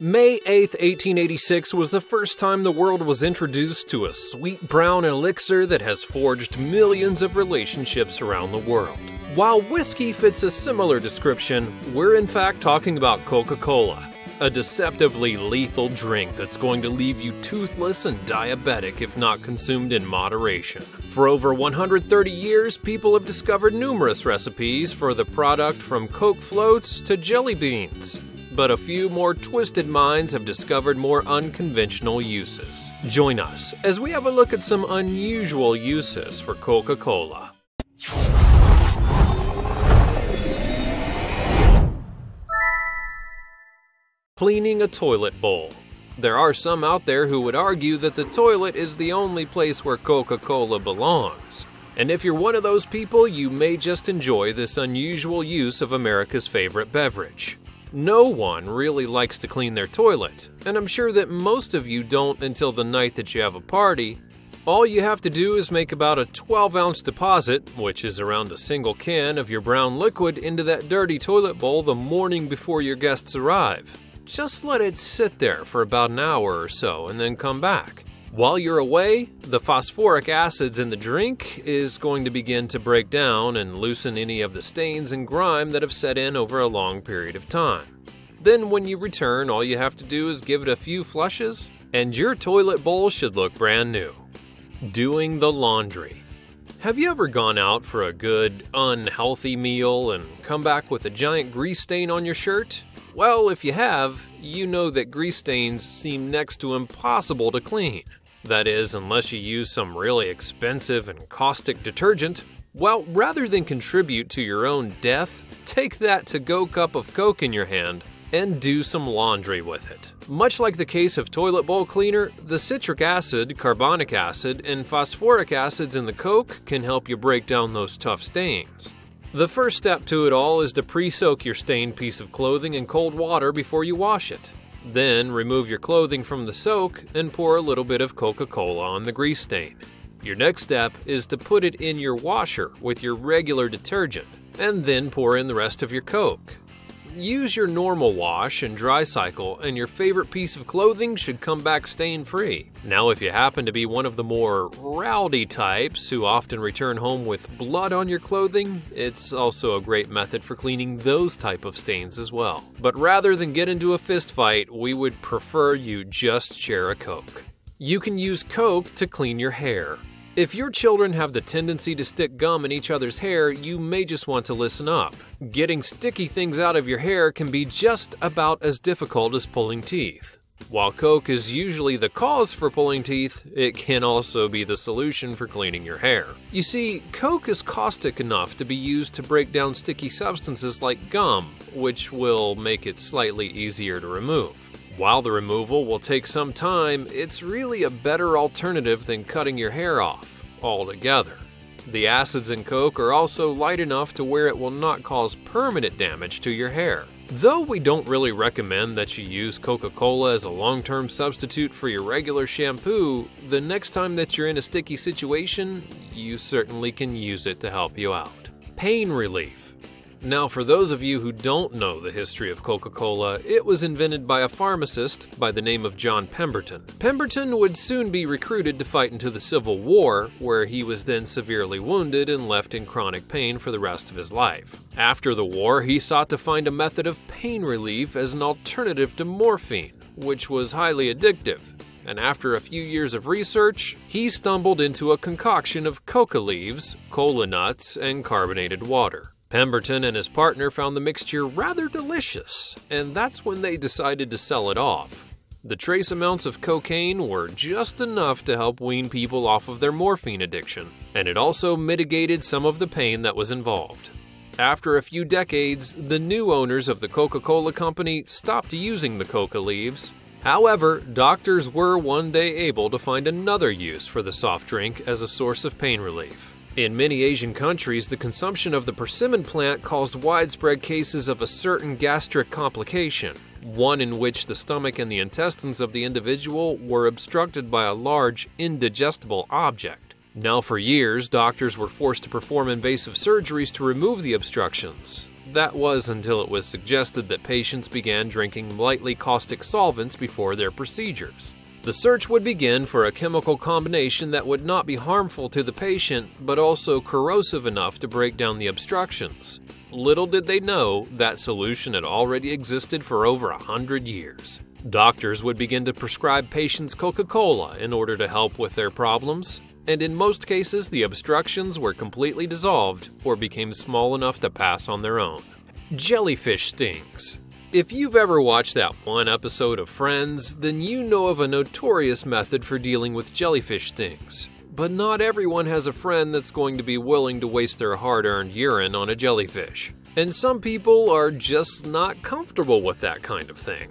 May 8, 1886 was the first time the world was introduced to a sweet brown elixir that has forged millions of relationships around the world. While whiskey fits a similar description, we're in fact talking about Coca Cola, a deceptively lethal drink that's going to leave you toothless and diabetic if not consumed in moderation. For over 130 years, people have discovered numerous recipes for the product from Coke floats to jelly beans but a few more twisted minds have discovered more unconventional uses. Join us as we have a look at some unusual uses for Coca Cola. Cleaning a toilet bowl. There are some out there who would argue that the toilet is the only place where Coca Cola belongs. And if you're one of those people, you may just enjoy this unusual use of America's favorite beverage. No one really likes to clean their toilet, and I'm sure that most of you don't until the night that you have a party. All you have to do is make about a 12 ounce deposit, which is around a single can of your brown liquid, into that dirty toilet bowl the morning before your guests arrive. Just let it sit there for about an hour or so and then come back. While you're away, the phosphoric acids in the drink is going to begin to break down and loosen any of the stains and grime that have set in over a long period of time. Then, when you return, all you have to do is give it a few flushes, and your toilet bowl should look brand new. Doing the laundry. Have you ever gone out for a good, unhealthy meal and come back with a giant grease stain on your shirt? Well, if you have, you know that grease stains seem next to impossible to clean. That is, unless you use some really expensive and caustic detergent. Well, rather than contribute to your own death, take that to go cup of Coke in your hand and do some laundry with it. Much like the case of toilet bowl cleaner, the citric acid, carbonic acid, and phosphoric acids in the Coke can help you break down those tough stains. The first step to it all is to pre soak your stained piece of clothing in cold water before you wash it. Then remove your clothing from the soak and pour a little bit of Coca Cola on the grease stain. Your next step is to put it in your washer with your regular detergent, and then pour in the rest of your Coke. Use your normal wash and dry cycle, and your favorite piece of clothing should come back stain free. Now, if you happen to be one of the more rowdy types who often return home with blood on your clothing, it's also a great method for cleaning those type of stains as well. But rather than get into a fist fight, we would prefer you just share a Coke. You can use Coke to clean your hair. If your children have the tendency to stick gum in each other's hair, you may just want to listen up. Getting sticky things out of your hair can be just about as difficult as pulling teeth. While Coke is usually the cause for pulling teeth, it can also be the solution for cleaning your hair. You see, Coke is caustic enough to be used to break down sticky substances like gum, which will make it slightly easier to remove. While the removal will take some time, it's really a better alternative than cutting your hair off altogether. The acids in Coke are also light enough to where it will not cause permanent damage to your hair. Though we don't really recommend that you use Coca Cola as a long term substitute for your regular shampoo, the next time that you're in a sticky situation, you certainly can use it to help you out. Pain relief. Now, for those of you who don't know the history of Coca Cola, it was invented by a pharmacist by the name of John Pemberton. Pemberton would soon be recruited to fight into the Civil War, where he was then severely wounded and left in chronic pain for the rest of his life. After the war, he sought to find a method of pain relief as an alternative to morphine, which was highly addictive and after a few years of research, he stumbled into a concoction of coca leaves, cola nuts, and carbonated water. Pemberton and his partner found the mixture rather delicious, and that's when they decided to sell it off. The trace amounts of cocaine were just enough to help wean people off of their morphine addiction, and it also mitigated some of the pain that was involved. After a few decades, the new owners of the Coca Cola Company stopped using the coca leaves. However, doctors were one day able to find another use for the soft drink as a source of pain relief. In many Asian countries, the consumption of the persimmon plant caused widespread cases of a certain gastric complication, one in which the stomach and the intestines of the individual were obstructed by a large, indigestible object. Now, for years, doctors were forced to perform invasive surgeries to remove the obstructions. That was until it was suggested that patients began drinking lightly caustic solvents before their procedures. The search would begin for a chemical combination that would not be harmful to the patient, but also corrosive enough to break down the obstructions. Little did they know that solution had already existed for over a hundred years. Doctors would begin to prescribe patients Coca Cola in order to help with their problems, and in most cases, the obstructions were completely dissolved or became small enough to pass on their own. Jellyfish stings. If you've ever watched that one episode of Friends, then you know of a notorious method for dealing with jellyfish stings. But not everyone has a friend that's going to be willing to waste their hard earned urine on a jellyfish. And some people are just not comfortable with that kind of thing.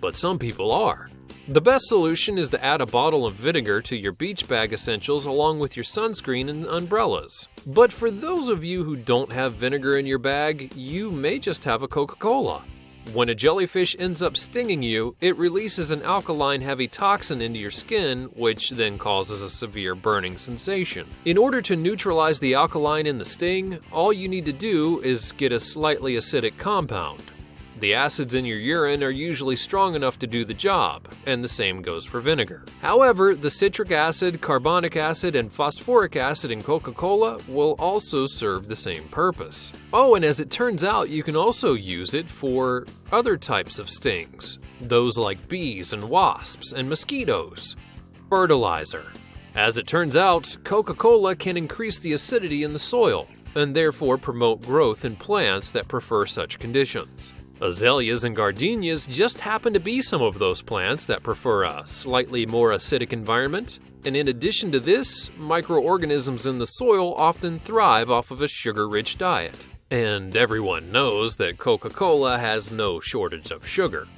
But some people are. The best solution is to add a bottle of vinegar to your beach bag essentials along with your sunscreen and umbrellas. But for those of you who don't have vinegar in your bag, you may just have a Coca Cola. When a jellyfish ends up stinging you, it releases an alkaline heavy toxin into your skin, which then causes a severe burning sensation. In order to neutralize the alkaline in the sting, all you need to do is get a slightly acidic compound. The acids in your urine are usually strong enough to do the job, and the same goes for vinegar. However, the citric acid, carbonic acid, and phosphoric acid in Coca Cola will also serve the same purpose. Oh, and as it turns out, you can also use it for other types of stings, those like bees and wasps and mosquitoes. Fertilizer. As it turns out, Coca Cola can increase the acidity in the soil, and therefore promote growth in plants that prefer such conditions. Azaleas and gardenias just happen to be some of those plants that prefer a slightly more acidic environment. And in addition to this, microorganisms in the soil often thrive off of a sugar-rich diet. And everyone knows that Coca-Cola has no shortage of sugar.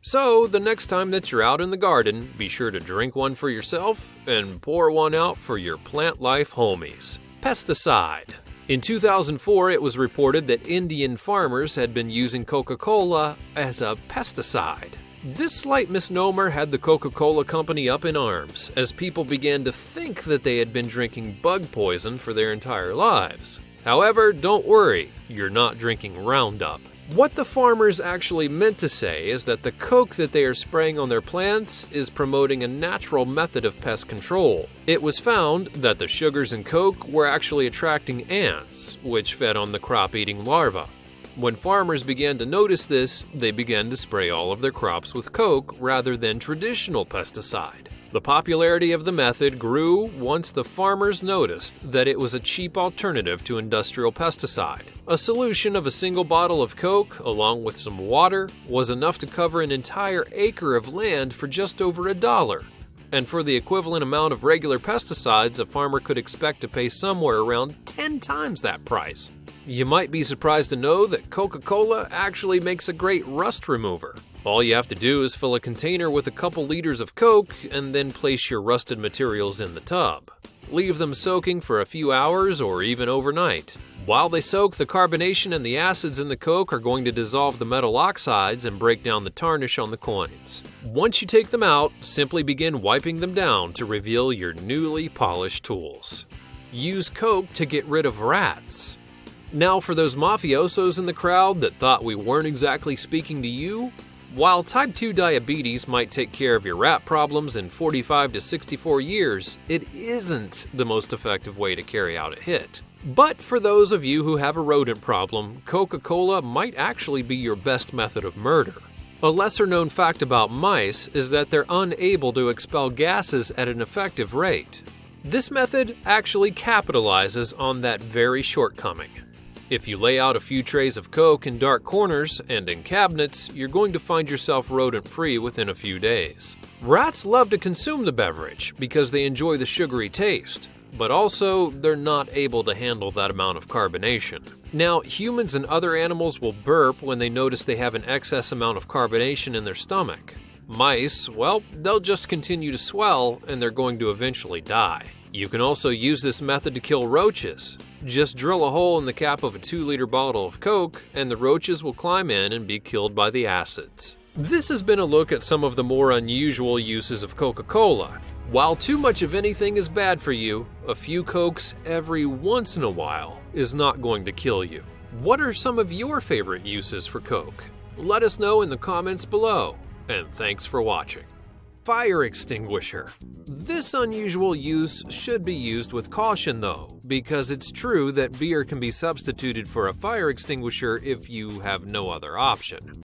So, the next time that you're out in the garden, be sure to drink one for yourself and pour one out for your plant life homies. Pesticide. In 2004, it was reported that Indian farmers had been using Coca Cola as a pesticide. This slight misnomer had the Coca Cola company up in arms as people began to think that they had been drinking bug poison for their entire lives. However, don't worry, you're not drinking Roundup. What the farmers actually meant to say is that the coke that they are spraying on their plants is promoting a natural method of pest control. It was found that the sugars in coke were actually attracting ants, which fed on the crop eating larvae. When farmers began to notice this, they began to spray all of their crops with coke rather than traditional pesticide. The popularity of the method grew once the farmers noticed that it was a cheap alternative to industrial pesticide. A solution of a single bottle of Coke, along with some water, was enough to cover an entire acre of land for just over a dollar. And for the equivalent amount of regular pesticides, a farmer could expect to pay somewhere around 10 times that price. You might be surprised to know that Coca Cola actually makes a great rust remover. All you have to do is fill a container with a couple liters of Coke and then place your rusted materials in the tub. Leave them soaking for a few hours or even overnight. While they soak, the carbonation and the acids in the Coke are going to dissolve the metal oxides and break down the tarnish on the coins. Once you take them out, simply begin wiping them down to reveal your newly polished tools. Use Coke to get rid of rats. Now, for those mafiosos in the crowd that thought we weren't exactly speaking to you, while type 2 diabetes might take care of your rat problems in 45 to 64 years, it isn't the most effective way to carry out a hit. But for those of you who have a rodent problem, Coca Cola might actually be your best method of murder. A lesser known fact about mice is that they're unable to expel gases at an effective rate. This method actually capitalizes on that very shortcoming. If you lay out a few trays of Coke in dark corners and in cabinets, you're going to find yourself rodent free within a few days. Rats love to consume the beverage because they enjoy the sugary taste, but also they're not able to handle that amount of carbonation. Now, humans and other animals will burp when they notice they have an excess amount of carbonation in their stomach. Mice, well, they'll just continue to swell and they're going to eventually die. You can also use this method to kill roaches. Just drill a hole in the cap of a 2 liter bottle of Coke, and the roaches will climb in and be killed by the acids. This has been a look at some of the more unusual uses of Coca Cola. While too much of anything is bad for you, a few Cokes every once in a while is not going to kill you. What are some of your favorite uses for Coke? Let us know in the comments below, and thanks for watching. Fire extinguisher. This unusual use should be used with caution though, because it's true that beer can be substituted for a fire extinguisher if you have no other option.